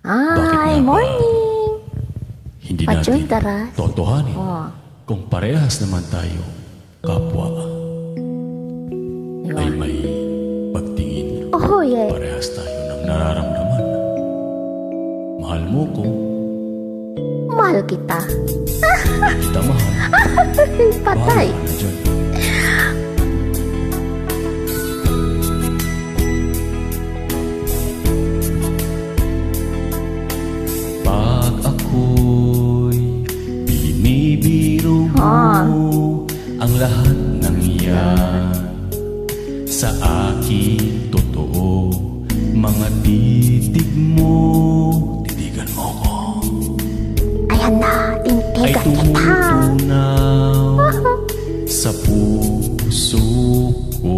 Nga ba? morning! Hindi natin taras. totohanin Oh, kung parehas naman tayo kapwa di ba? ay may pagtingin. Oh, yeah. Parehas tayo ng nararamdaman. Mahal mo ko, Mahal kita. kita mahal. Patay. Bahala ka na dyan. Lahat ng iyan Sa akin totoo Mga titig mo Titigan mo ko Ayan na, ay tintigan kita. tumutunaw sa puso ko.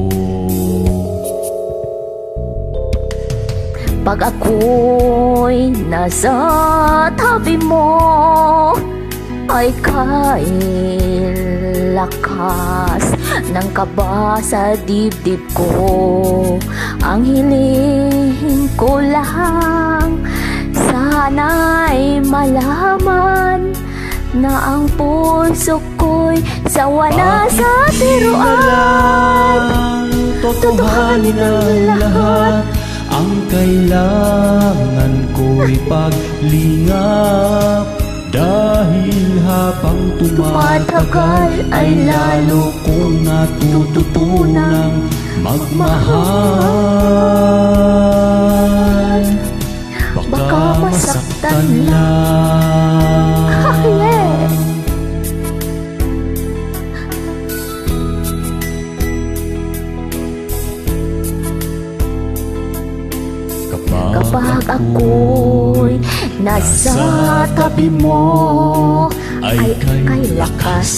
Pag ako'y nasa tabi mo Ay kay lakas ng kaba sa dibdib ko. Ang hiling ko lang Sana'y malaman Na ang puso ko'y sawa na sa tiruan. Totohanin ang lahat. Ang kailangan ko'y paglingap Habang tumatagal ay lalo kong natututunang magmahal Baka masaktan lang. Kapag ako'y nasa tabi mo Ay kay lakas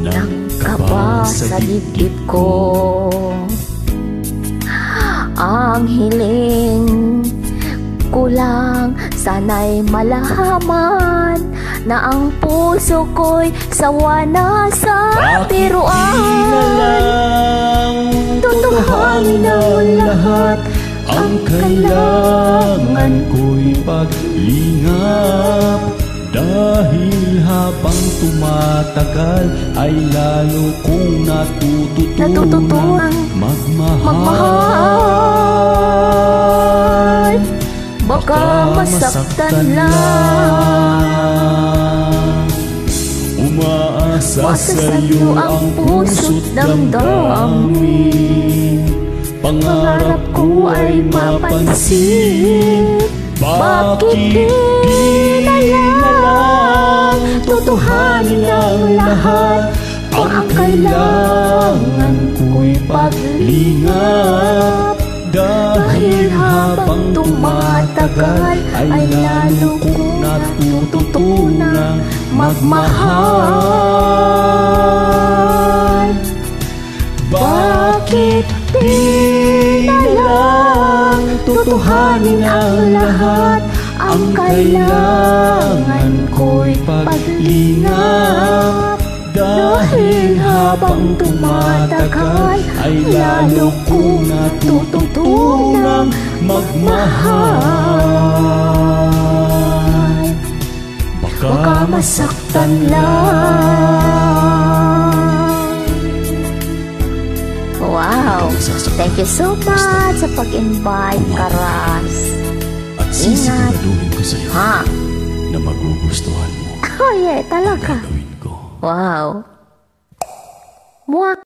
ng kaba sa dibdib ko. Ang hiling ko lang sana'y malaman Na ang puso ko'y sawa na sa lang Totohanin ang lahat? Ang kailangan ko'y paglingap. Dahil habang tumatagal Ay lalo kong natututunan. Natututunan Magmahal. Magmahal Baka masaktan lang. Umaasa sa'yo ang puso't damdamin. Pangarap ko ay mapansin. Bakit di na lang Tutuhanin ang lahat. Ang kailangan ko'y paglingap Dahil habang tumatagal Ay lalo kong natututunang magmahal. Bakit di na lang Tutuhanin ang lahat kailangan ko'y paglingap Dahil habang tumatagal Ay lalo kong natututunang magmahal Baka masaktan lang Wow! Thank you so much sa pag-invite, Karas. Sisiguraduhin ko sa'yo Ha? na magugustuhan mo Oh yeah, talaga. ko. Wow. Mua.